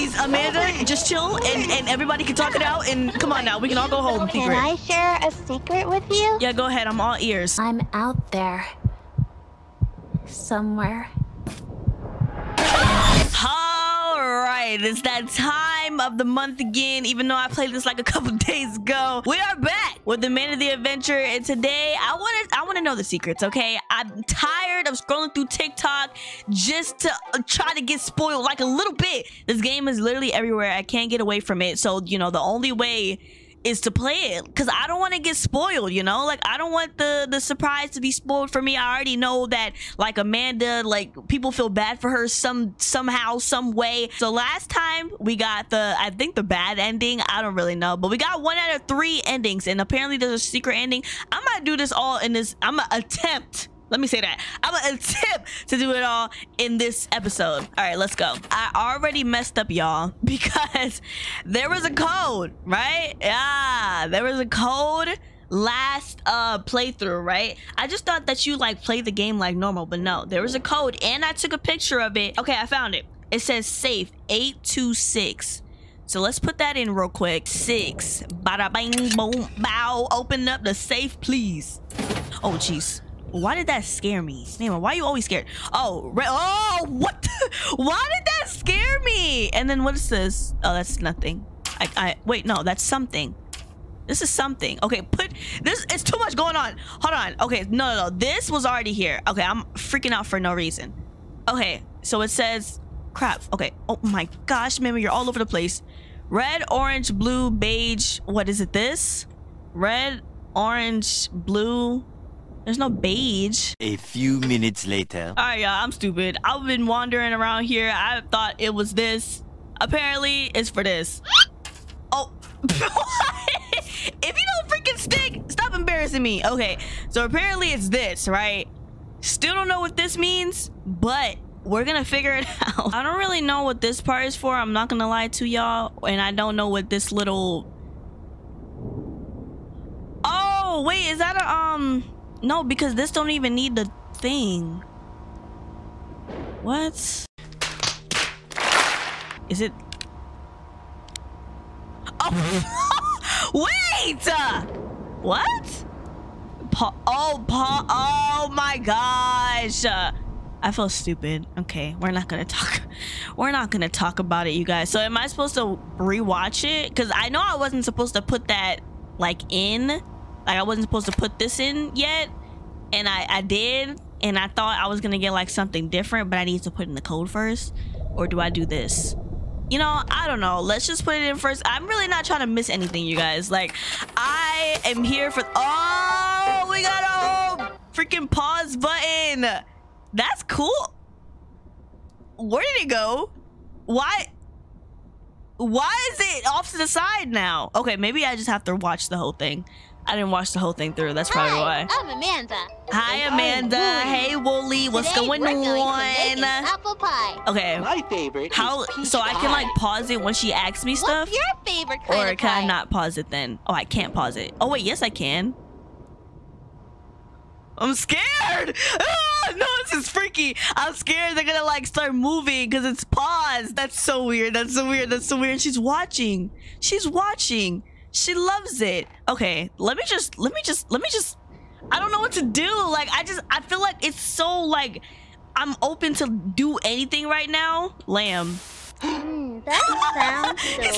please, Amanda, just chill and, and everybody can talk it out. And come on now, we can all go home. Can. I share a secret with you? Yeah, go ahead. I'm all ears. I'm out there. Somewhere. All right, it's that time of the month again. Even though I played this like a couple days ago, we are back with Amanda the Adventurer. And today, I want to I want to know the secrets. Okay, I'm tired of scrolling through TikTok just to uh, try to get spoiled like a little bit. This game is literally everywhere. I can't get away from it. So you know, the only way is to play it because I don't want to get spoiled, you know? Like I don't want the the surprise to be spoiled for me. I already know that like Amanda, like people feel bad for her some somehow, some way. So last time we got the I think the bad ending. I don't really know, but we got one out of three endings, and apparently there's a secret ending. I'm gonna do this all in this. I'm gonna attempt let me say that. I'm gonna attempt to do it all in this episode. All right, let's go. I already messed up, y'all, because there was a code, right? Yeah, there was a code last uh playthrough right? I just thought that you like play the game like normal but no there was a code and i took a picture of it. Okay i found it. It says safe 826 so let's put that in real quick. Six. Bada bang boom bow. Open up the safe please. Oh jeez why did that scare me? Man, why are you always scared? Oh, oh, what? Why did that scare me? And then what is this? Oh, that's nothing. I, I, wait, no, that's something. This is something. Okay, put this. It's too much going on. Hold on. Okay, no, no, no. This was already here. Okay, I'm freaking out for no reason. Okay, so it says, crap. Okay. Oh my gosh, Mimi, you're all over the place. Red, orange, blue, beige. What is it? This? Red, orange, blue. There's no beige. A few minutes later. All right, y'all. I'm stupid. I've been wandering around here. I thought it was this. Apparently, it's for this. Oh. if you don't freaking stick, stop embarrassing me. Okay, so apparently it's this, right? Still don't know what this means, but we're gonna figure it out. I don't really know what this part is for. I'm not gonna lie to y'all. And I don't know what this little... Oh, wait, is that a, um... No, because this don't even need the thing. What? Is it? Oh, wait! What? Pa oh, pa oh my gosh. I feel stupid. Okay, we're not gonna talk. We're not gonna talk about it, you guys. So am I supposed to rewatch it? Cause I know I wasn't supposed to put that like in. Like I wasn't supposed to put this in yet, and I I did, and I thought I was gonna get like something different, but I need to put in the code first, or do I do this? You know, I don't know. Let's just put it in first. I'm really not trying to miss anything, you guys. Like, I am here for. Oh, we got a whole freaking pause button. That's cool. Where did it go? Why? Why is it off to the side now? Okay, maybe I just have to watch the whole thing. I didn't watch the whole thing through. That's probably Hi, why. I'm Amanda. Hi, And Amanda. Wooly. Hey, Wooly. What's Today going we're going to make on? apple pie. Okay. My favorite How? is peach So I can like pause it when she asks me stuff, What's your favorite kind or of can pie? I not pause it then? Oh, I can't pause it. Oh wait, yes I can. I'm scared. Ah, no, this is freaky. I'm scared they're gonna like start moving because it's paused. That's so weird. That's so weird. That's so weird. She's watching. She's watching. She loves it. Okay, let me just, let me just, let me just. I don't know what to do. Like I just, I feel like it's so like I'm open to do anything right now. Lamb. Mm, that sounds delicious.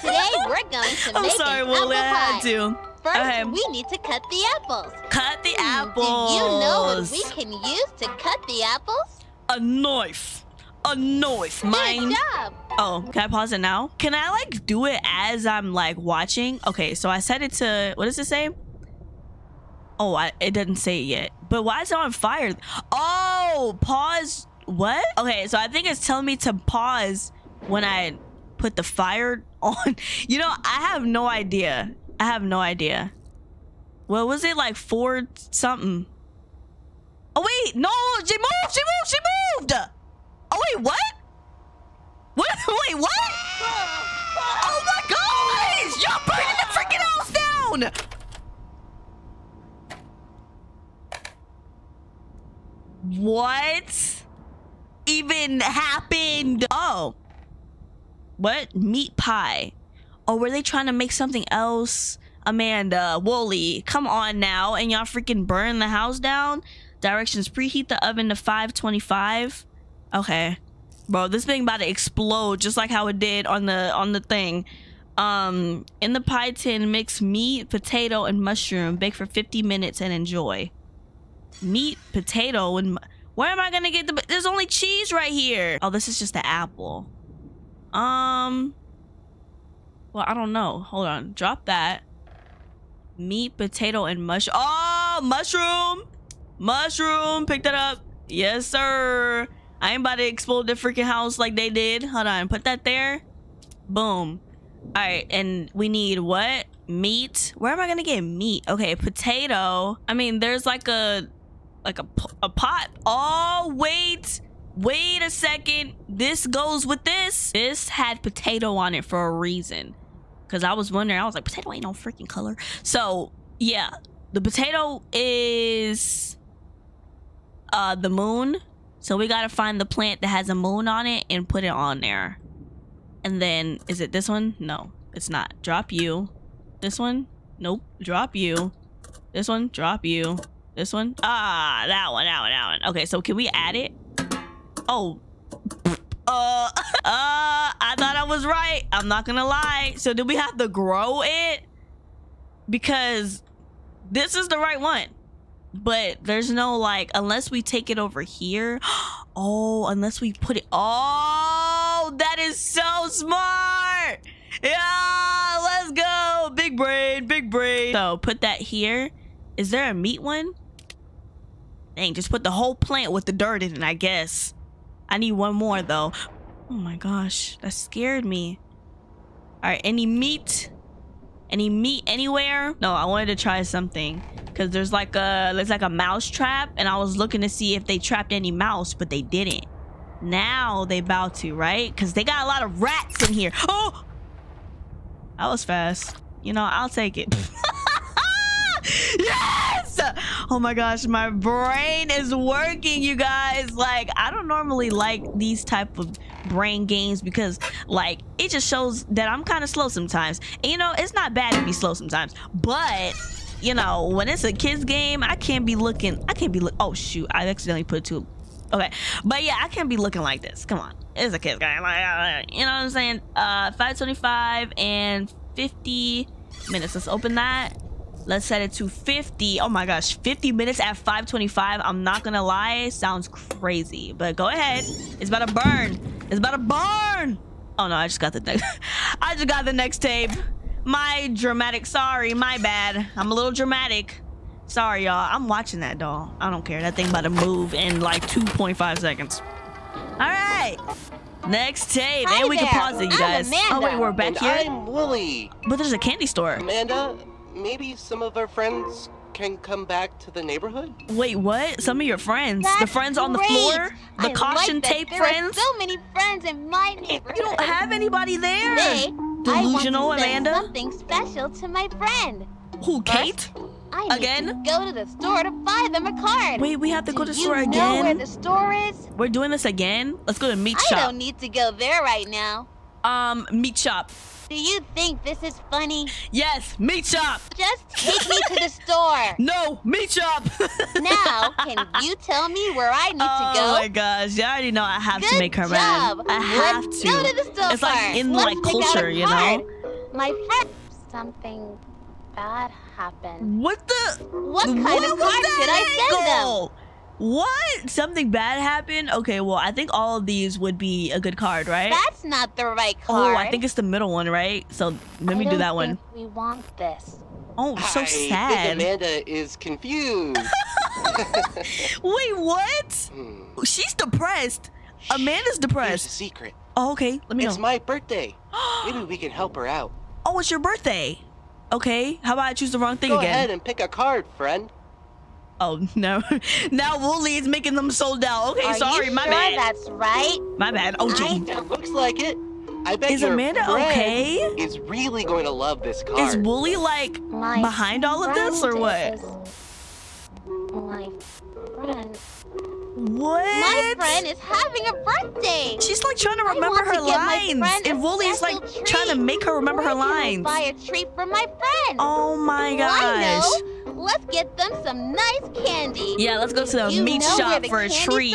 Today we're going to I'm make sorry, an. I apple had pie. to. First, Okay. we need to cut the apples. Cut the Hmm, apples. Do you know what we can use to cut the apples? A knife. A knife. Good job. Oh, can I pause it now? Can I like do it as I'm like watching? Okay, so I set it to what does it say? Oh, I, it doesn't say it yet. But why is it on fire? Oh, pause. What? Okay, so I think it's telling me to pause when I put the fire on. You know, I have no idea. I have no idea. What was it like four something? Oh wait, no, she moved, she moved, she moved. Oh wait, what? What? Wait, what? Oh my gosh! Y'all burning the freaking house down! What even happened? Oh, what? Meat pie. Oh, were they trying to make something else? Amanda, Wooly, come on now. And y'all freaking burn the house down? Directions, preheat the oven to 525. Okay. Bro, this thing about to explode just like how it did on the on the thing. Um, in the pie tin, mix meat, potato, and mushroom. Bake for 50 minutes and enjoy. Meat, potato, and... Where am I gonna get the... There's only cheese right here. Oh, this is just the apple. Um... Well, I don't know. Hold on. Drop that. Meat, potato, and mushroom. Oh, mushroom! Mushroom! Pick that up. Yes, sir. I ain't about to explode the freaking house like they did. Hold on. Put that there. Boom. All right, and we need what? Meat. Where am I gonna get meat? Okay, potato. I mean, there's like a, like a, a pot. Oh, wait, wait a second. This goes with this. This had potato on it for a reason. Cause I was wondering. I was like, potato ain't no freaking color. So yeah, the potato is, uh, the moon. So we gotta find the plant that has a moon on it and put it on there. And then, is it this one? No, it's not. Drop you. This one? Nope. Drop you. This one? Drop you. This one? Ah, that one, that one, that one. Okay, so can we add it? Oh. Uh, uh, I thought I was right. I'm not gonna lie. So do we have to grow it? Because this is the right one. But there's no like, unless we take it over here. Oh, unless we put it. Oh, that is so smart. Yeah, let's go. Big brain, big brain. So put that here. Is there a meat one? Dang, just put the whole plant with the dirt in it, I guess. I need one more though. Oh my gosh, that scared me. All right, any meat? Any meat anywhere? No, I wanted to try something because there's like a there's like a mouse trap, and I was looking to see if they trapped any mouse, but they didn't. Now they about to, right? Because they got a lot of rats in here. Oh, that was fast. You know, I'll take it. yes! Oh my gosh, my brain is working, you guys. Like, I don't normally like these type of brain games because like it just shows that I'm kind of slow sometimes. And you know, it's not bad to be slow sometimes, but you know, when it's a kids game, I can't be looking. I can't be look. Oh shoot, I accidentally put two. Okay, but yeah, I can't be looking like this. Come on, it's a kids game. Like, uh, you know what I'm saying? Uh, 525 and 50 minutes. Let's open that. Let's set it to 50. Oh my gosh, 50 minutes at 525. I'm not gonna lie, sounds crazy. But go ahead. It's about to burn. It's about to burn. Oh no, I just got the next. I just got the next tape. My dramatic. Sorry, my bad. I'm a little dramatic. Sorry, y'all. I'm watching that doll. I don't care. That thing about to move in like 2.5 seconds. All right. Next tape. Hi and we can pause it, you I'm guys. Oh wait, we're back and here. I'm Wooly. But there's a candy store. Amanda, maybe some of our friends can come back to the neighborhood? Wait, what? Some of your friends? the That's friends on the great. floor? The I caution like that tape there friends? Are so many friends in my neighborhood. You don't have anybody there. Today, Delusional I want to send Amanda? something special to my friend. Who, Kate? I need Again? to go to the store to buy them a card. Wait, we have to Do go to the you store know again? where the store is? We're doing this again? Let's go to meat I shop. don't need to go there right now. Um, meat shop. Do you think this is funny? Yes, meat shop. Just take me to the store. No, meat shop. Now, can you tell me where I need oh to go? Oh my gosh, you already know I have Good to make her mad. job. I have Let's to. Go to the store It's like in, Let's like, pick out a culture, you know? My friend. Something bad happened. What the? What kind what of card should I send them? Angle? What? Something bad happened? Okay, well, I think all of these would be a good card, right? That's not the right card. Oh, I think it's the middle one, right? So let me do don't that one. We want this. Oh, so I sad. think Amanda is confused. Wait, what? Hmm. She's depressed. Amanda's depressed. Here's a secret. Oh, okay. Let me It's know. my birthday. Maybe we can help her out. oh, it's your birthday. Okay. How about I choose the wrong thing Go again? ahead and pick a card, friend. Oh no. now Wooly is making them sold out. Okay, Are sorry, you my sure bad. that's right? My bad. Oh gee. It looks like it. I bet Is Amanda okay? is really going to love this card. Is Wooly like My behind all of this or friend what? is My friend What? My friend is having a birthday. She's like trying to remember her to lines. friend a And Wooly's like special trying to make her remember her Where can I lines. Buy a treat for my friend. Oh my I gosh. know. Let's get them some nice candy. Yeah, let's go to the you meat shop the for a treat.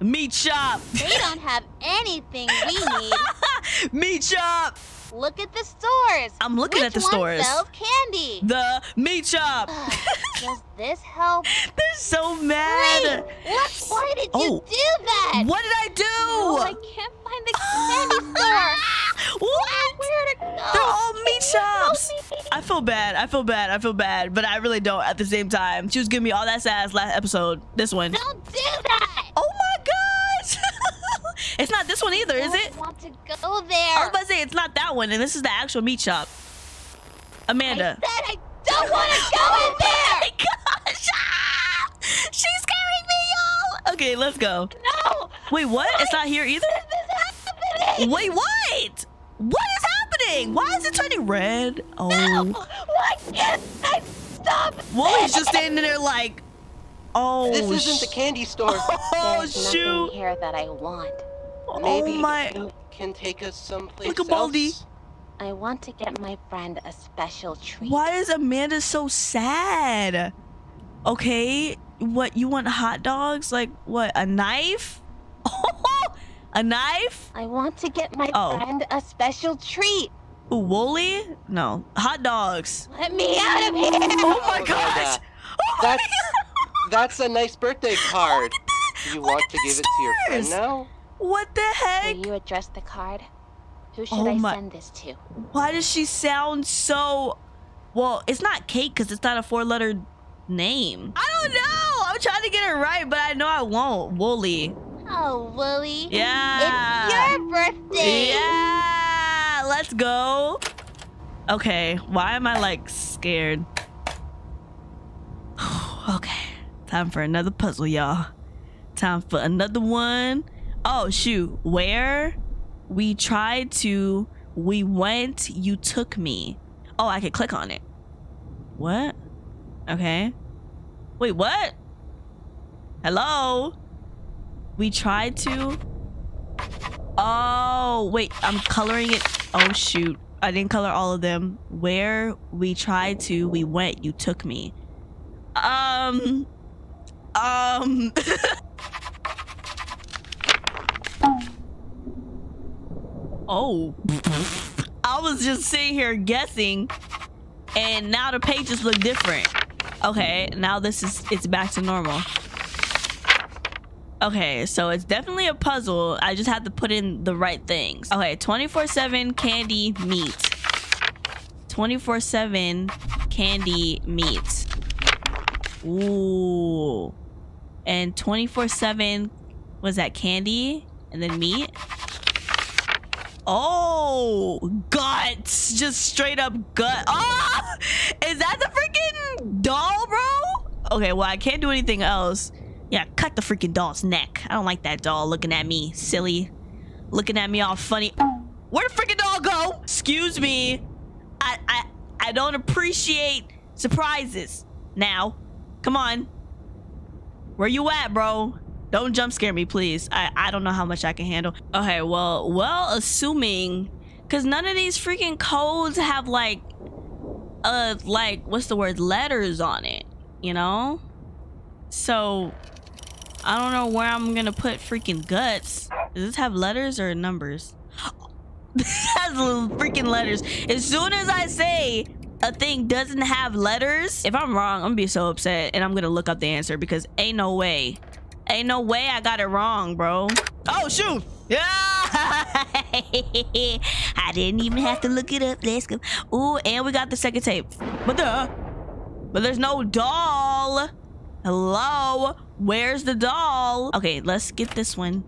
Meat shop. They don't have anything we need. meat shop. Look at the stores. I'm looking Which at the stores. sells candy. The meat shop. Does this help? They're so mad. Wait, what? Why did Oh. you do that? What did I do? No, I can't find the candy store. What? Where to go? They're all meat Can shops. I feel bad. I feel bad. I feel bad, but I really don't at the same time. She was giving me all that sass last episode. This one. Don't do that. Oh my gosh. it's not this one either, is I it? don't want to go there. I was about to say it's not that one, and this is the actual meat shop. Amanda. I said I don't want to go oh in there. my gosh. Ah! She's scaring me, y'all. Okay, let's go. No. Wait, what? It's not here either? This is happening. Wait, what? What happening? Why is it turning red? Oh. No. Oh. Why can't I stop? Wooly's this? just standing there like, oh, This isn't the candy store. Oh, There's shoot. nothing here that I want. Oh Maybe oh my. you can take us someplace Look at Baldy. else. I want to get my friend a special treat. Why is Amanda so sad? Okay, what you want hot dogs? Like what? A knife? a knife? I want to get my Oh. friend a special treat. Ooh, Wooly? No, hot dogs. Let me out of here. Oh my oh, Amanda, gosh! Oh my That's God. that's a nice birthday card. Do You Look want to the give it to your friend stars. now? What the heck? Will you address the card? Who should Oh I my- send this to? Why does she sound so? Well, it's not Kate because it's not a four-letter name. I don't know. I'm trying to get it right, but I know I won't. Wooly. Oh, Willie. Yeah. It's your birthday. Yeah, let's go. Okay, why am I like scared? okay, time for another puzzle, y'all. Time for another one. Oh, shoot. Where we tried to, we went, you took me. Oh, I could click on it. What? Okay. Wait, what? Hello? We tried to. Oh, wait, I'm coloring it. Oh, shoot. I didn't color all of them. Where we tried to, we went, you took me. Um. Um. oh. I was just sitting here guessing, and now the pages look different. Okay, now this is, it's back to normal. Okay, so it's definitely a puzzle. I just have to put in the right things. Okay, 24-7 candy meat. 24-7 candy meat. Ooh. And 24-7, was that candy? And then meat? Oh, guts. Just straight up gut. Oh, is that the freaking doll, bro? Okay, well, I can't do anything else. Yeah, cut the freaking doll's neck. I don't like that doll looking at me, silly. Looking at me all funny. Where'd the freaking doll go? Excuse me. I, I, I don't appreciate surprises. Now, come on. Where you at, bro? Don't jump scare me, please. I, I don't know how much I can handle. Okay, well, well, assuming, because none of these freaking codes have like, uh, like, what's the word? Letters on it, you know? So, I don't know where I'm gonna put freaking guts. Does this have letters or numbers? this has little freaking letters. As soon as I say a thing doesn't have letters, if I'm wrong, I'm gonna be so upset and I'm gonna look up the answer because ain't no way. Ain't no way I got it wrong, bro. Oh, shoot. Yeah. I didn't even have to look it up. Let's go. Ooh, and we got the second tape. But the, but there's no doll. Hello? Where's the doll? Okay, let's get this one.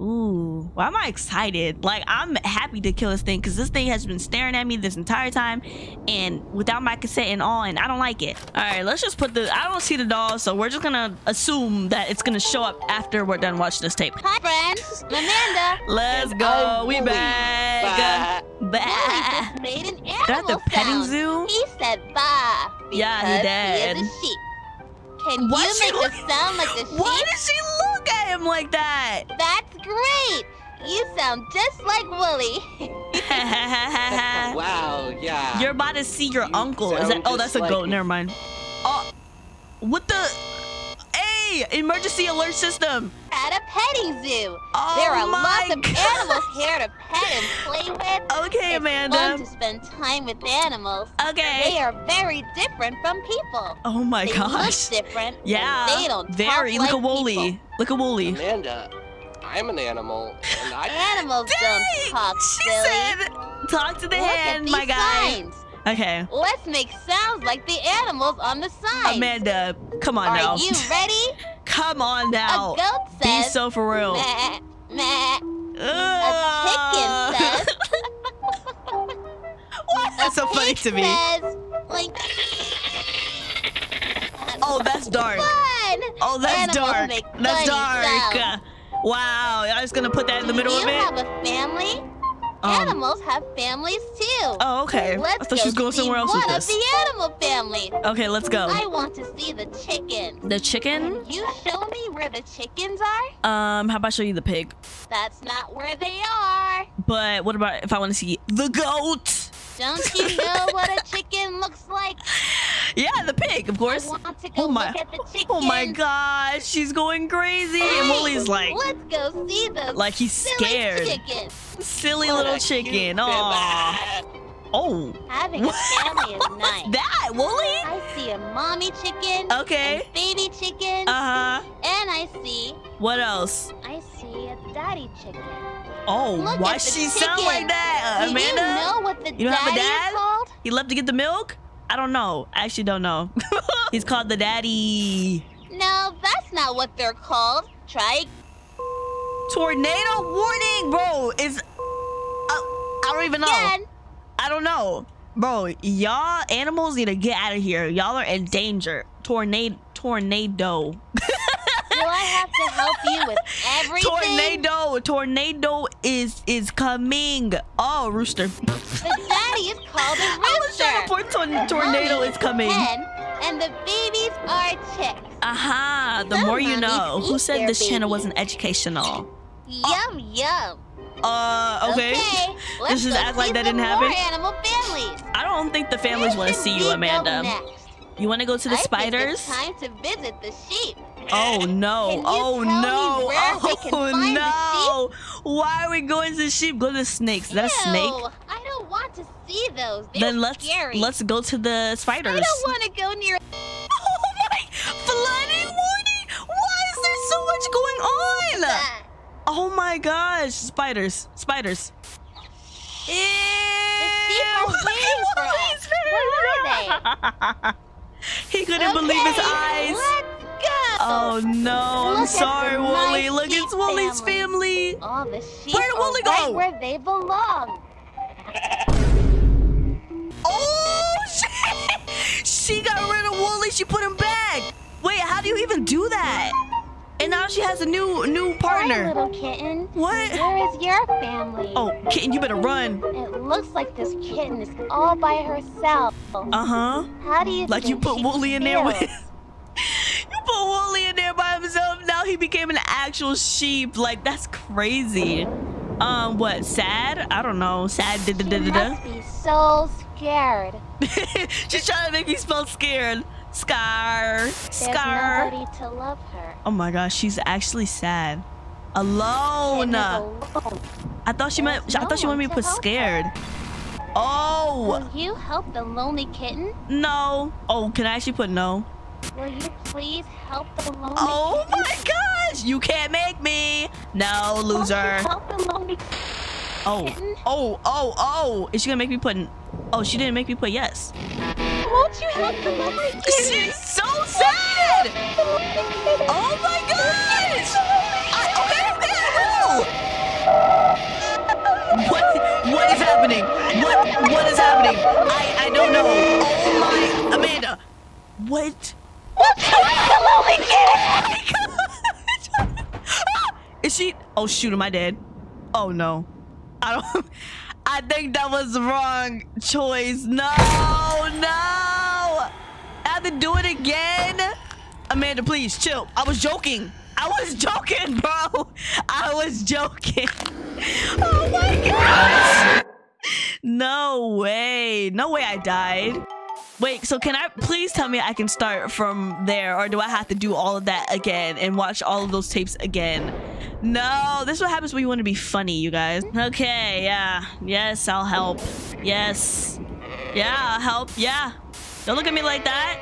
Ooh, why am I excited? Like, I'm happy to kill this thing because this thing has been staring at me this entire time and without my consent and all, and I don't like it. All right, let's just put the, I don't see the doll, so we're just gonna assume that it's gonna show up after we're done watching this tape. Hi, friends. Amanda. Let's go. Oh, I'm we back. Willie Back. made an They're at the animal petting sound. zoo? He said bah. Yeah, he because did. He is a sheep. Can What you make look- a sound like a sheep? Why does she look look at him like that. That's great. You sound just like Wooly. wow, yeah. You're about to see your You uncle. Is that? Oh, that's a just goat. like- Never mind. Oh, what the? Hey, emergency alert system. At a petting zoo. Oh there are my lots of animals here to pet and play with. Okay, it's Amanda. fun to spend time with animals. Okay. They are very different from people. Oh my gosh. they gosh. look different. and Yeah. they don't Very. talk Look like at Wooly. people. Look at Wooly. Amanda, I'm an animal, and I. Animals Dang, don't talk, she silly. said, "Talk to the Look at hand, these my guy." signs. Okay, Let's make sounds like the animals on the signs. Amanda, come on Are now. Are you ready? Come on now. A goat says. Be so for real. Meh, meh. Ugh. chicken says. Why is that so funny to me? Says, like, Oh, that's dark. fun. Oh, that's Animals dark. That's dark. sounds. Wow, y'all just gonna put that in the middle of it. Do you have a family? Um, Animals have families too. Oh, okay. Let's I thought she was go going somewhere else one with of this. the animal families. Okay, let's go. I want to see the chicken. The chicken? Can you show me where the chickens are? Um, how about I show you the pig? That's not where they are. But what about if I want to see the goat? Don't you know what a chicken looks like? Yeah, the pig, of I course. want to go Oh my- look at the. Oh my gosh, she's going crazy. And Wooly's like, let's go see those like he's silly scared. chickens. Silly What little a chicken. bit. Aw. Oh, Having a family is nice. that Wooly? I see a mommy chicken. Okay. And baby chicken. Uh huh. and I see, What else? I see a daddy chicken. Oh, Look why she sound like that, uh, Amanda? you know what the You don't have a daddy dad? is called? He left to get the milk? I don't know. I actually don't know. He's called the daddy. No, that's not what they're called. Try Tornado warning, bro. Is uh, I don't even know. again. I don't know, bro. Y'all animals need to get out of here. Y'all are in danger. Tornado, tornado, Do I have to help you with everything? tornado, tornado is is coming. Oh, rooster. The daddy is called a I was trying to rooster. tornado is coming. Hen, and the babies are chicks. Aha, the Some more you know. Who said this channel wasn't educational? Yum yum. Uh, okay. let's Let's just act like that didn't happen. animal families. I don't think the families want to see you, Amanda. next? You want to go to the I spiders? Time to visit the sheep. Oh no! Oh no! they oh no! Why are we going to the sheep? Go to the snakes. Is that Ew, snake? I don't want to see those. They're Then let's scary. let's go to the spiders. I don't want to go near. Oh my! Flooding warning! Why is there so much going on? Oh my gosh! Spiders! Spiders! The sheep are waiting for us. Where are he couldn't believe his eyes. Let's Oh no! I'm at sorry, Wooly. nice Look, it's Wooly's family. family. All the sheep Where did Wooly right go? where they belong. Oh shit! She got rid of Wooly. She put him back. Wait, how do you even do that? And now she has a new new Hi, partner. little kitten. What? Where is your family? Oh, kitten, you better run. It looks like this kitten is all by herself. Uh huh. How do you Like you put Wooly in there with. Put Wooly in there by himself. Now he became an actual sheep. Like that's crazy. Um, what? Sad? I don't know. Sad. Da, da, da, She da, da. must be so scared. She's trying to make me spell scared. Scar. There's Scar. nobody to love her. Oh my gosh, she's actually sad. Alone. Alone. I thought she meant. There's I no thought she wanted me to put scared. Oh Will you help the lonely kitten? no. Oh, can I actually put no? Will you please help the lonely Oh my gosh! You can't make me. No, loser. Help the lonely Oh, kitten? oh, oh, oh. Is she gonna make me put? Oh, she didn't make me put yes. Won't you help the lonely kitten? She's so sad. Oh my gosh! I, okay, okay, I will. What? What is happening? What? What is happening? I I don't know. Oh my, Amanda. What? Is she? Oh shoot! Am I dead? Oh no. I don't. I think that was the wrong choice. No, no. I have to do it again. Amanda, please chill. I was joking. I was joking, bro. I was joking. Oh my gosh. No way. No way I died. Wait, so can I please tell me I can start from there or do I have to do all of that again and watch all of those tapes again? No, this is what happens when you want to be funny, you guys. Okay, yeah. Yes, I'll help. Yes. Yeah, I'll help. Yeah. Don't look at me like that.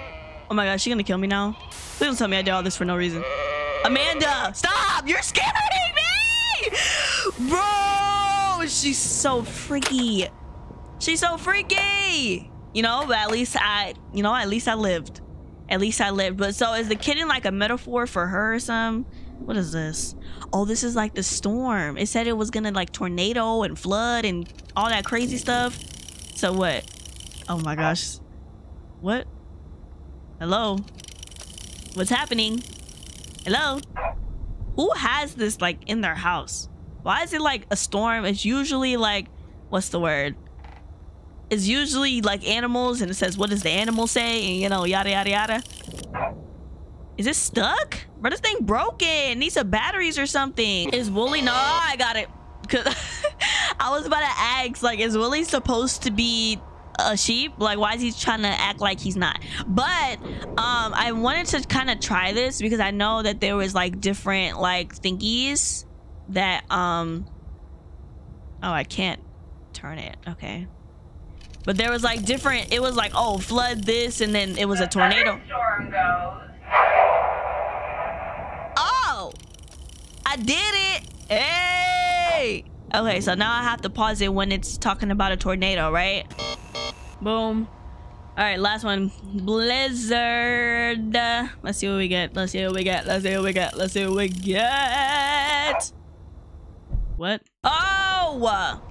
Oh my gosh, she gonna kill me now? Please don't tell me I did all this for no reason. Amanda, stop! You're scaring me! Bro! She's so freaky. She's so freaky! You know, but at least I, you know, at least I lived. At least I lived. But so is the kitten like a metaphor for her or something? What is this? Oh, this is like the storm. It said it was gonna like tornado and flood and all that crazy stuff. So what? Oh my gosh. What? Hello? What's happening? Hello? Who has this like in their house? Why is it like a storm? It's usually like, what's the word? It's usually like animals and it says, what does the animal say? And you know, yada, yada, yada. Is it stuck? Bro, this thing broken. Needs some batteries or something. Is Wooly? No, I got it. Cause I was about to ask, like, is Wooly supposed to be a sheep? Like, why is he trying to act like he's not? But um, I wanted to kind of try this because I know that there was like different like thingies that um. Oh, I can't turn it. Okay. But there was like different. It was like, oh, flood this, and then it was a tornado. Oh, I did it. Hey. Okay, so now I have to pause it when it's talking about a tornado, right? Boom. All right, last one. Blizzard. Let's see what we get. Let's see what we get. Let's see what we get. Let's see what we get. What? Oh!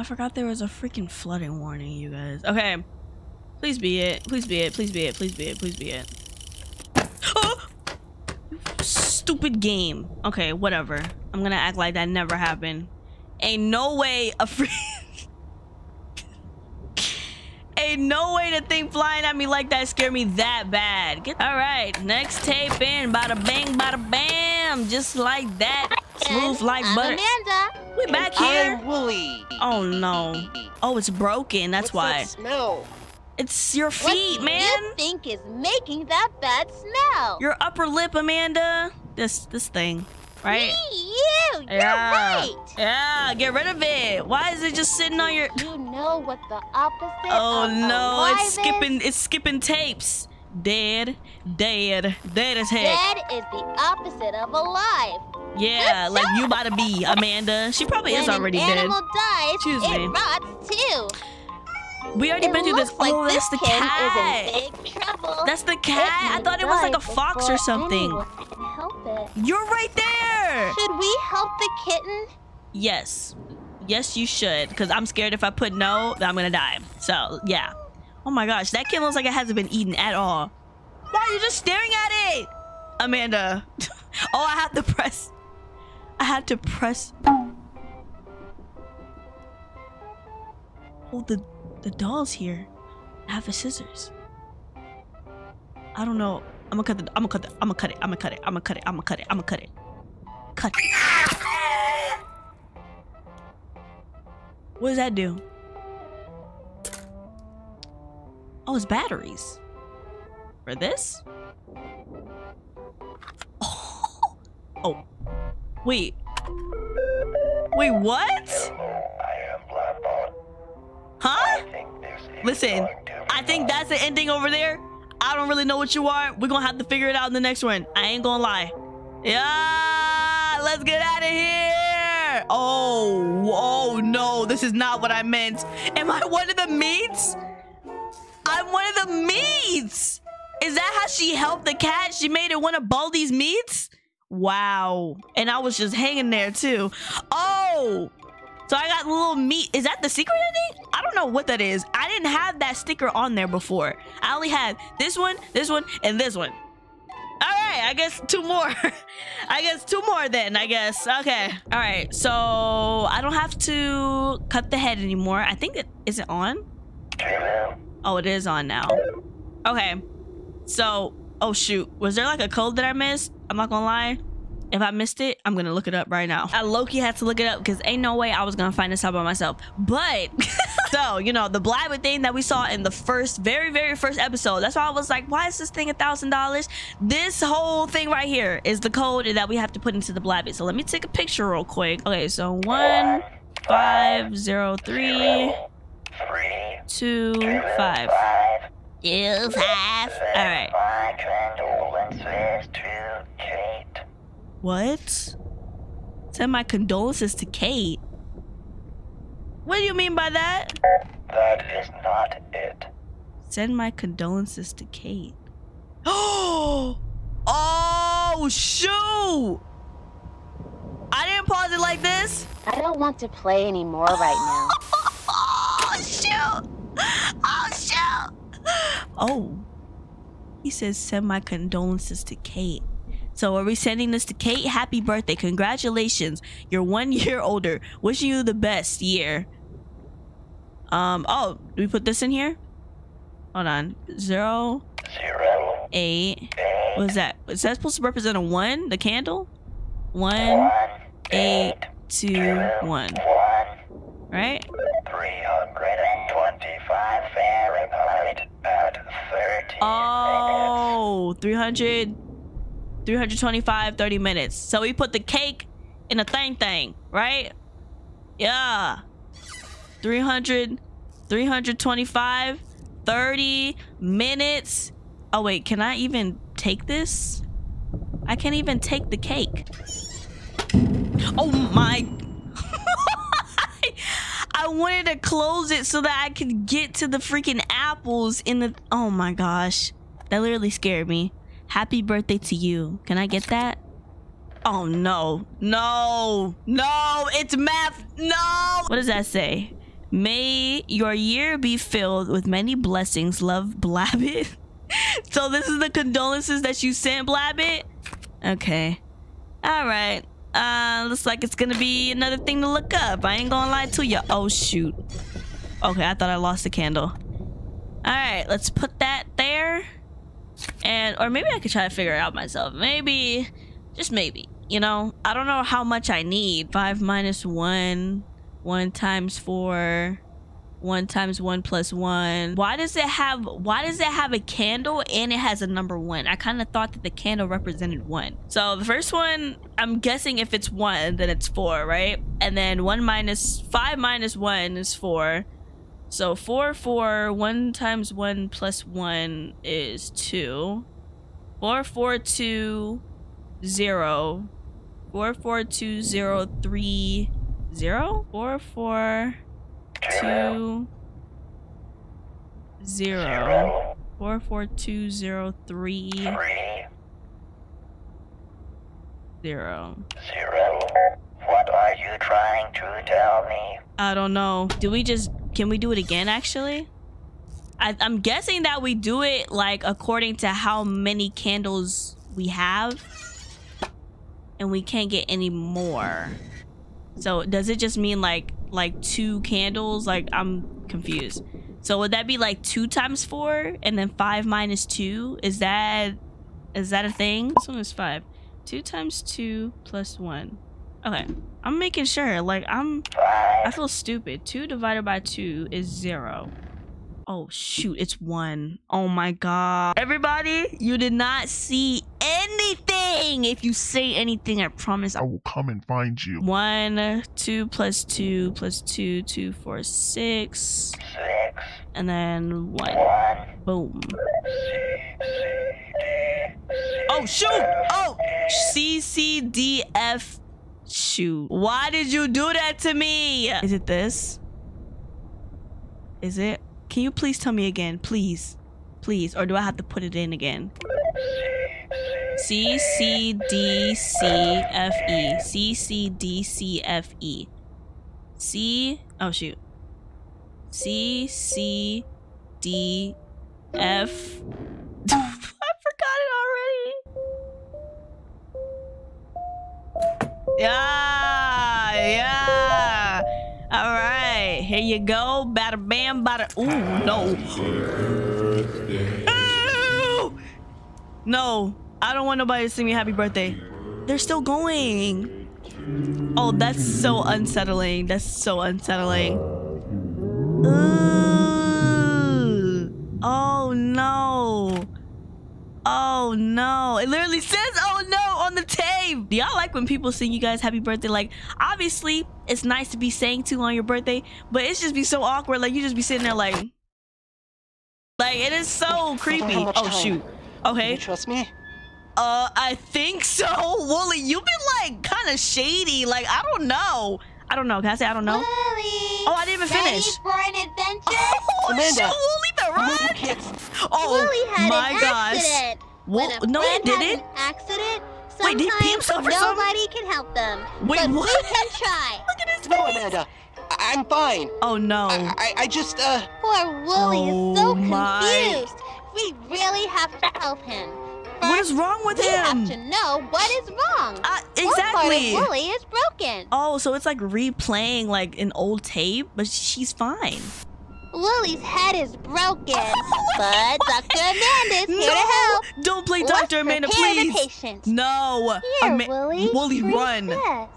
I forgot there was a freaking flooding warning, you guys. Okay. Please be it. Please be it. Please be it. Please be it. Please be it. Oh! Stupid game. Okay, whatever. I'm gonna act like that never happened. Ain't no way a free... Ain't no way the thing flying at me like that scared me that bad. Get all right, next tape in, bada bang, bada bam, just like that, smooth like butter. Amanda. We back here. I'm Wooly. Oh no. Oh, it's broken. That's What's why. That smell? It's your What feet, do man. you think is making that bad smell? Your upper lip, Amanda. This this thing, right? Me, you. You're yeah. right. Yeah. Get rid of it. Why is it just sitting on your? You know what the opposite Oh no! It's is? skipping. It's skipping tapes. Dead. Dead. Dead as heck. Dead is the opposite of alive. Yeah, Good like you about to be Amanda. She probably is when already an dead. animal dies, Excuse it me. rots too. We already it been through this. like oh, this that's the cat. is in big trouble. That's the cat. I thought it was like a fox or something. anyone can help it. You're right there. Should we help the kitten? Yes. Yes, you should. Because I'm scared if I put no, I'm going to die. So, yeah. Oh my gosh. That kid looks like it hasn't been eaten at all. Why are you just staring at it? Amanda. oh, I have to press. I had to press. Oh, the, the doll's here. I have the scissors. I don't know. I'm gonna cut the. I'm gonna cut the. I'm gonna cut it. I'm gonna cut it. I'm gonna cut it. I'm gonna cut it. I'm gonna cut it. Cut. What does that do? Oh, it's batteries. For this? Oh. oh. Wait. Wait, what? Huh? Listen, I think that's the ending over there. I don't really know what you are. We're gonna have to figure it out in the next one. I ain't gonna lie. Yeah, let's get out of here. Oh, oh no, this is not what I meant. Am I one of the meats? The meats. Is that how she helped the cat? She made it one of Baldy's meats? Wow. And I was just hanging there too. Oh, so I got little meat. Is that the secret ending? I don't know what that is. I didn't have that sticker on there before. I only had this one, this one, and this one. All right, I guess two more. I guess two more then, I guess. Okay. All right, so I don't have to cut the head anymore. I think it, is it on? Oh, it is on now. Okay. So, oh shoot. Was there like a code that I missed? I'm not gonna lie. If I missed it, I'm gonna look it up right now. I Loki had to look it up because ain't no way I was gonna find this out by myself. But so you know the blabber thing that we saw in the first, very very first episode. That's why I was like, why is this thing a thousand dollars? This whole thing right here is the code that we have to put into the blabber. So let me take a picture real quick. Okay, so one five zero three two five. Two five. All right. My condolences to Kate. What? Send my condolences to Kate. What do you mean by that? That is not it. Send my condolences to Kate. Oh! Oh, shoot! I didn't pause it like this. I don't want to play anymore right now. Oh, shoot! Oh, shoot! Oh. He says, send my condolences to Kate. So are we sending this to Kate? Happy birthday. Congratulations. You're one year older. Wishing you the best year. Um, oh, do we put this in here? Hold on. Zero, Zero, eight. eight, What is that? Is that supposed to represent a one? The candle? One, one, eight, two, one. one, Right? 325 Fahrenheit at 30 Oh, 300, 325, 30 minutes. So we put the cake in a thing thing, right? Yeah. 300, 325, 30 minutes. Oh, wait, can I even take this? I can't even take the cake. Oh my. I wanted to close it so that I could get to the freaking apples in the. Oh my gosh. That literally scared me. Happy birthday to you. Can I get that? Oh no. No. No. It's math. No. What does that say? May your year be filled with many blessings. Love, Blabbit. so this is the condolences that you sent, Blabbit? Okay. All right. Uh, looks like it's gonna be another thing to look up. I ain't gonna lie to you. Oh shoot. Okay, I thought I lost the candle. All right, let's put that there. And or maybe I could try to figure it out myself. Maybe, just maybe. You know, I don't know how much I need. Five minus one, one times four, one times one plus one. Why does it have? Why does it have a candle and it has a number one? I kind of thought that the candle represented one. So the first one, I'm guessing if it's one, then it's four, right? And then one minus five minus one is four. So four, four, one times one plus one is two. Four, four, two, zero. Four, four, two, zero, three, zero. Four, four, two, zero. Four, four, two, zero, three, Three, zero. zero. What are you trying to tell me? I don't know. Do we just can we do it again actually? I, I'm guessing that we do it like according to how many candles we have. And we can't get any more. So does it just mean like like two candles? Like I'm confused. So would that be like two times four and then five minus two? Is that is that a thing? This one is five. Two times two plus one. Okay. I'm making sure. Like I'm I feel stupid. Two divided by two is zero. Oh shoot, it's one. Oh my god. Everybody, you did not see anything. If you say anything, I promise I I'll come and find you. one, two plus two plus two, two, four, six, Six, and then one. one, Boom. C, C, D, C, Oh shoot! Oh, C C D F. Shoot! Why did you do that to me? Is it this? Is it? Can you please tell me again, please, please, or do I have to put it in again? C C D C F E. C C D C F E. C. Oh shoot. C C D F. I forgot it already. Yeah, you go. Bada bam, bada. Ooh, no. No, I don't want nobody to sing me happy birthday. they're still going. Oh, that's so unsettling. That's so unsettling. Ooh. Oh no. Oh no. It literally says oh on the tape. Do y'all like when people sing you guys happy birthday? Like, obviously, it's nice to be sang to on your birthday, but it's just be so awkward. Like, you just be sitting there like, like, it is so creepy. Oh, time. shoot. Can Okay. you trust me? Uh, I think so. Wooly, you've been like kind of shady. Like, I don't know. I don't know. Can I say I don't know? Lily. Oh, I didn't even Ready finish. for an adventure? Oh, Amanda. shoot, Wooly the run. can't- Oh, Lily had my an gosh. accident. Wo- no, he didn't. An accident. Wait, did he pee sometimes himself or something? Nobody can help them. Wait, but what? we can try. Look at his No. Amanda. I- I'm fine. Oh no. I, I, I just, uh, Poor Wooly is so Oh, my. confused. We really have to help him. What is wrong with him? we have to know what is wrong. Uh, One exactly. part of Wooly is broken. Oh, so it's like replaying like an old tape, but she's fine. Wooly's head is broken, but Dr. Amanda's here no, to help. don't play Let's Dr. Amanda, prepare the please. patient. No, Here, Ama- Wooly. Wooly, run. this.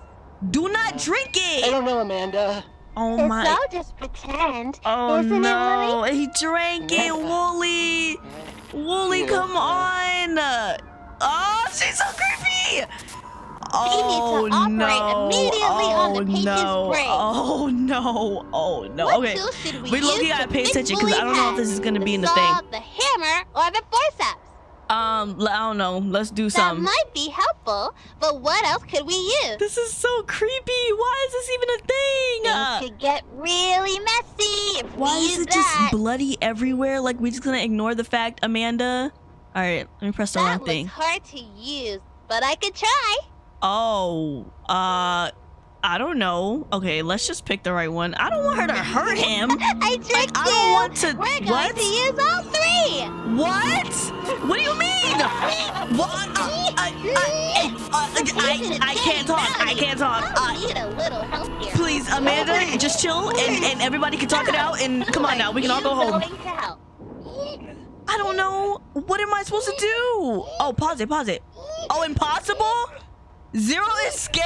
Do not drink it. I don't know, Amanda. Oh It's my. all just pretend. Oh Isn't no, Wooly? he drank it, Wooly. Wooly, come on. Oh, she's so creepy. Oh to operate no! immediately oh on the patient's no! brain. Oh no! Oh no! What okay, we we low-key gotta pay attention because I don't know if this is gonna be in the thing. the hammer, or the forceps. Um, I don't know. Let's do That some. might be helpful, but what else could we use? This is so creepy. Why is this even a thing? Uh, Things could get really messy why is it that. just bloody everywhere? Like we're just gonna ignore the fact, Amanda? All right, let me press the that wrong thing. hard to use, but I could try. Oh, uh, I don't know. Okay, let's just pick the right one. I don't want her to hurt him. I tricked I you. don't want to- We're going what? to use all three. What? What do you mean? What? Uh, I, I, uh, I, I can't talk. I can't talk. Uh, need a little help here. please, Amanda, just chill and, and everybody can talk it out. And come on now, we can all go home. going to help? I don't know. What am I supposed to do? Oh, pause it, pause it. Oh, impossible? Zero escape?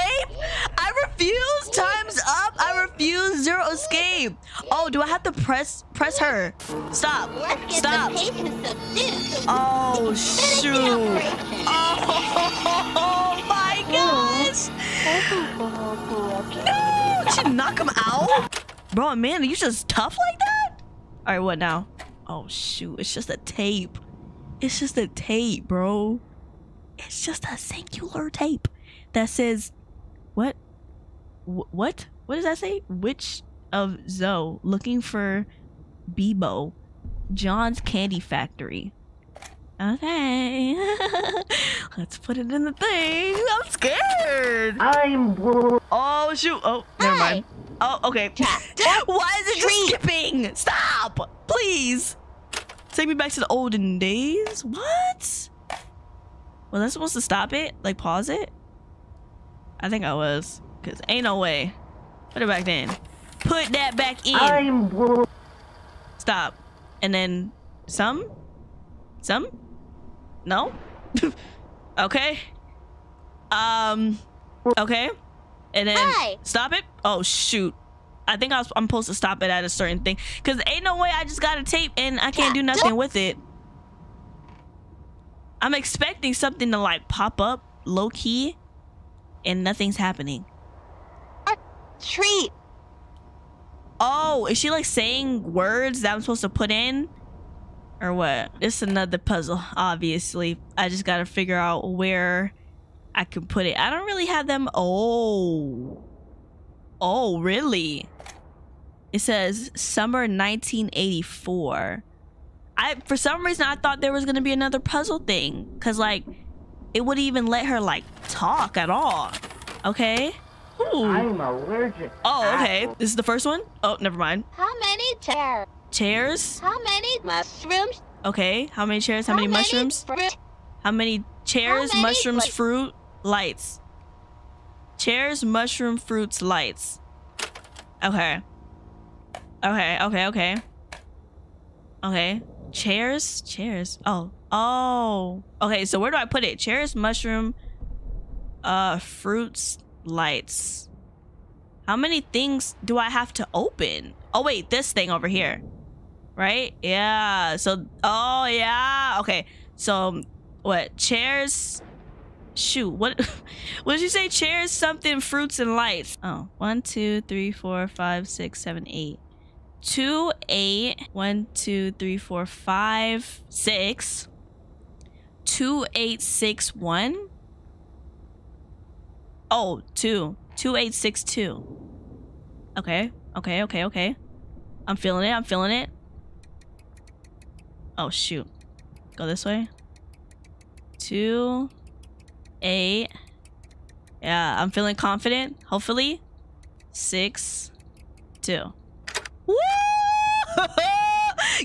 I refuse. Time's up. I refuse. Zero escape. Oh, do I have to press press her? Stop. Stop. the patient subdued so Oh, we can finish the shoot. Oh, my gosh. No, she knock him out? Bro, Amanda, you just tough like that? All right, what now? Oh, shoot. It's just a tape. It's just a tape, bro. It's just a singular tape that says, what? What? What does that say? Which of Zoe looking for Bebo? John's Candy Factory. Okay. Let's put it in the thing. I'm scared. I'm Oh shoot. Oh, never Hi. mind. Oh, okay. Why is it just skipping? Stop! Please. Take me back to the olden days. What? Was I supposed to stop it? Like pause it? I think I was. Cause ain't no way. Put it back then. Put that back in. I'm Stop. And then some? Some? No? okay. Um okay. And then Hi. stop it? Oh shoot. I think I was, I'm supposed to stop it at a certain thing. Cause ain't no way I just got a tape and I can't do Yeah, nothing with it. I'm expecting something to like pop up low key and nothing's happening. Treat. Oh, is she like saying words that I'm supposed to put in? Or what? It's another puzzle, obviously. I just gotta figure out where I can put it. I don't really have them. Oh. Oh, really? It says summer 1984. I for some reason I thought there was gonna be another puzzle thing. Cause like it wouldn't even let her like talk at all. Okay. Ooh. I'm allergic. Oh, okay. This is the first one? Oh, never mind. How many chairs? Chairs? How many mushrooms? Okay. How many chairs? How, many mushrooms? fruit? How many chairs, many, mushrooms, like- fruit, lights? Chairs, mushroom, fruits, lights. Okay. Okay, okay, okay. Okay. Chairs? Chairs. Oh. Oh. Okay, so where do I put it? Chairs, mushroom, Uh, fruits, lights. How many things do I have to open? Oh wait, this thing over here. Right? Yeah. So, oh yeah. Okay. So, what? Chairs. Shoot. What? what did you say? Chairs, something, fruits, and lights. Oh, one, two, three, four, five, six, seven, eight. Two, eight. One, two, three, four, five, six. Two, eight, six, one. Oh, two. Two, eight, six, two. Okay. Okay. Okay. Okay. I'm feeling it. I'm feeling it. Oh shoot. Go this way. Two, eight. Yeah, I'm feeling confident. Hopefully, six, two. Woo!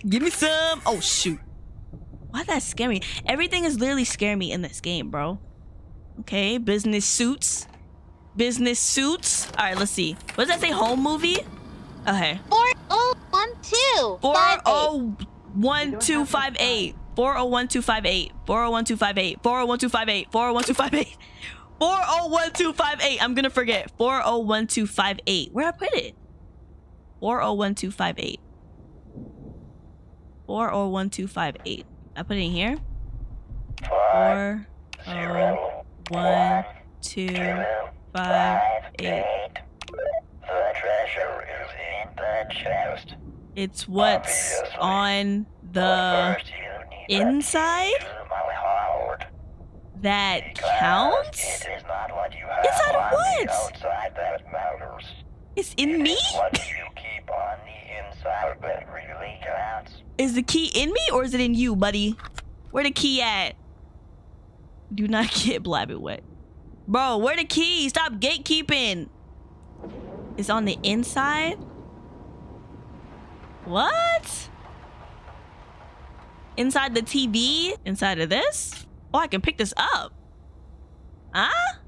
Give me some. Oh shoot. Why that scare me? Everything is literally scaring me in this game, bro. Okay, business suits. Business suits. All right, let's see. What does that say? Home movie? Okay. Four oh one two. Four five, eight. oh one two five eight. Four oh one two five eight. Four oh one two five eight. Four oh one two five eight. Four oh one two five eight. Four oh one two five eight. I'm gonna forget. Four oh one two five eight. Where I put it? Four oh one two five eight. Four oh one two five eight. I put it in here. Four oh zero, one two five eight. The treasure is in the chest. It's what's Obviously. on the first you need inside heart. that Because counts. It is not what you have on what? outside that matters. It's in me. Is the key in me or is it in you, buddy? Where the key at? Do not get blabbit wet. Bro, where the key? Stop gatekeeping. It's on the inside? What? Inside the TV? Inside of this? Oh, I can pick this up. Huh?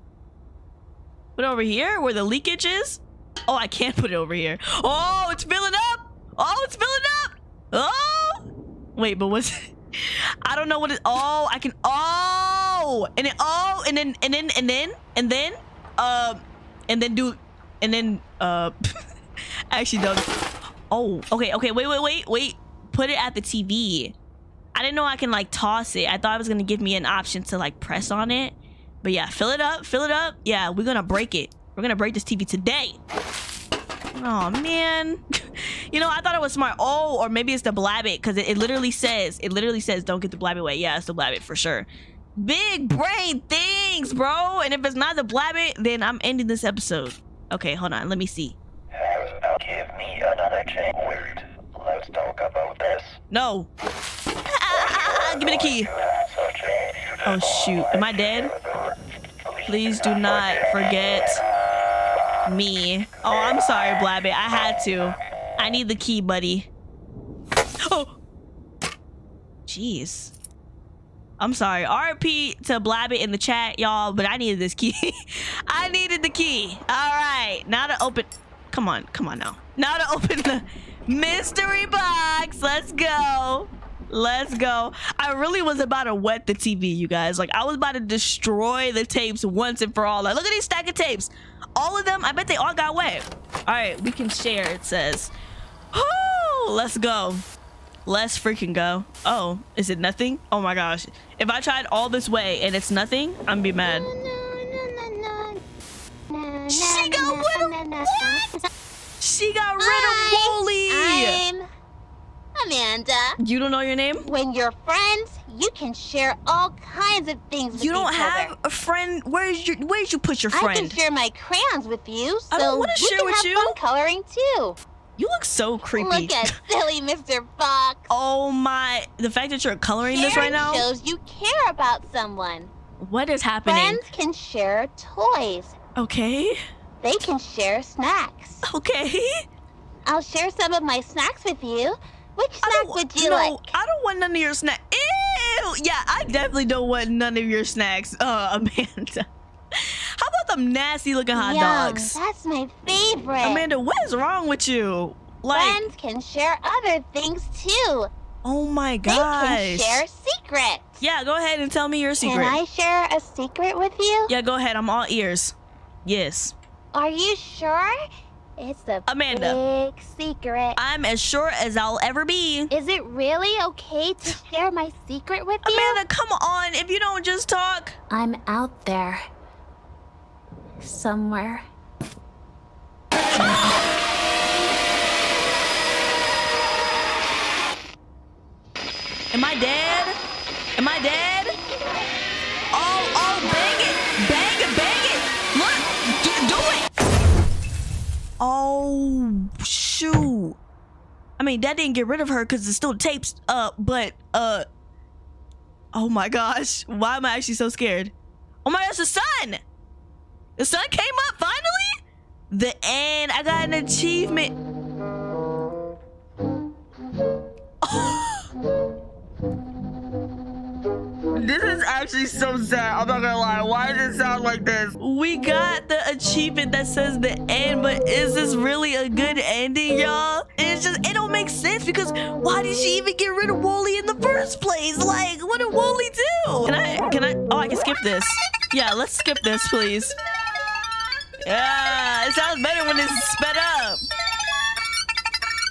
Put over here where the leakage is? Oh, I can't put it over here. Oh, it's filling up. Oh, it's filling up. Oh. Wait, but what's... I don't know what it... Oh, I can... Oh. And then... Oh. And then... And then... And then... And then... Uh... And then do... And then... Uh... actually don't... Oh. Okay. Okay. Wait, wait, wait. Wait. Put it at the TV. I didn't know I can, like, toss it. I thought it was going to give me an option to, like, press on it. But yeah, fill it up. Fill it up. Yeah, we're going to break it. We're going to break this TV today. Oh man. you know, I thought it was smart. Oh, or maybe it's the blabbit because it, it literally says, it literally says don't get the blabbit wet. Yeah, it's the blabbit for sure. Big brain things, bro. And if it's not the blabbit, then I'm ending this episode. Okay, hold on. Let me see. Give me another. Wait, let's talk about this. No. Ah, give me the key. Oh shoot. Am I dead? Please do not forget me. Oh, I'm sorry, Blabbit. I had to. I need the key, buddy. Oh. Jeez. I'm sorry. RP to blab it in the chat, y'all, but I needed this key. I needed the key. All right. Now to open. Come on. Come on now. Now to open the mystery box. Let's go. Let's go. I really was about to wet the TV, you guys. Like, I was about to destroy the tapes once and for all. Like, look at these stack of tapes. All of them, I bet they all got wet. All right, we can share, it says. Oh, let's go. Let's freaking go. Oh, is it nothing? Oh my gosh. If I tried all this way and it's nothing, I'm gonna be mad. She got rid of what? She got rid of Wooly. I'm Amanda. You don't know your name? When you're friends, you can share all kinds of things with You don't have other. a friend. Where's your? Where'd you put your friend? I can share my crayons with you, so I don't wanna we share can with have you. fun coloring too. You look so creepy. Look at silly Mr. Fox. oh my! The fact that you're coloring this right now. shows you care about someone. What is happening? Friends can share toys. Okay. They can share snacks. Okay. I'll share some of my snacks with you. Which snack would you no, like? I don't want none of your snacks. Ew! Yeah, I definitely don't want none of your snacks, uh, Amanda. How about them nasty looking hot Yum, dogs? That's my favorite. Amanda, what is wrong with you? Like, Friends can share other things too. Oh my gosh. They gosh. can share secrets. Yeah, go ahead and tell me your secret. Can I share a secret with you? Yeah, go ahead. I'm all ears. Yes. Are you sure? It's a Amanda. big secret. I'm as sure as I'll ever be. Is it really okay to share my secret with you? Amanda, come on. If you don't just talk. I'm out there. Somewhere. Am I dead? Am I dead? Oh, oh, bang it. Bang it, bang it. Look, do, do it. Oh, shoot. I mean, that didn't get rid of her because it's still tapes up, but, uh, oh my gosh. Why am I actually so scared? Oh my gosh, the sun. The sun came up finally? The end. I got an achievement. This is actually so sad. I'm not gonna lie. Why does it sound like this? We got the achievement that says the end, but is this really a good ending, y'all? It's just, it don't make sense because why did she even get rid of Wooly in the first place? Like, what did Wooly do? Can I, can I, oh, I can skip this. Yeah, let's skip this, please. Yeah, it sounds better when it's sped up.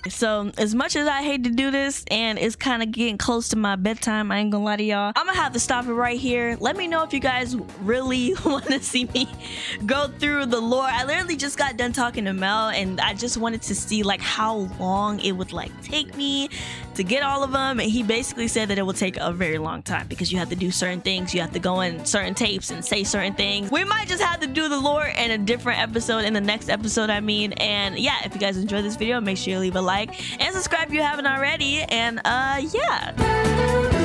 So, as much as I hate to do this and it's kind of getting close to my bedtime, I ain't gonna lie to y'all. I'm gonna have to stop it right here. Let me know if you guys really want to see me go through the lore. I literally just got done talking to Mel and I just wanted to see like how long it would like take me to get all of them. And he basically said that it will take a very long time because you have to do certain things. You have to go in certain tapes and say certain things. We might just have to do the lore in a different episode, in the next episode, I mean. And yeah, if you guys enjoyed this video, make sure you leave a like and subscribe if you haven't already. And uh, yeah.